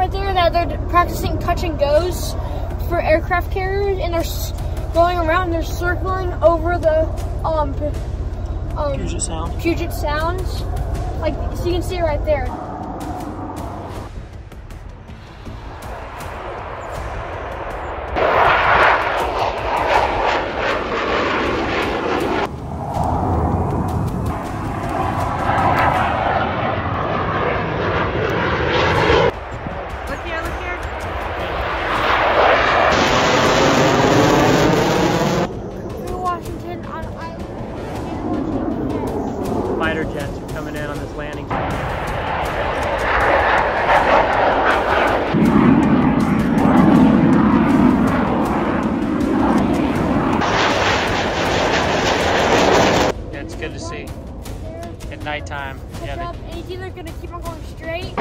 right there that they're practicing touch and goes for aircraft carriers, and they're going around. They're circling over the um, um Puget Sound. Puget Sounds. Like so, you can see it right there. Fighter jets are coming in on this landing it's good to see. At nighttime. Yeah, they, and it's either gonna keep on going straight